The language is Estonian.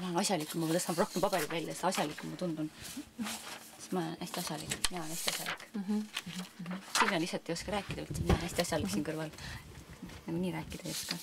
ma lähen asjalikum, ma tõstan rohkem paberit välja, siis asjalikum ma tundun. siis ma olen hästi asjalik, mina olen hästi asjalik mm. -hmm. Silvia lihtsalt ei oska rääkida üldse, mina olen hästi asjalik mhm. siin kõrval. nagu nii rääkida ei oska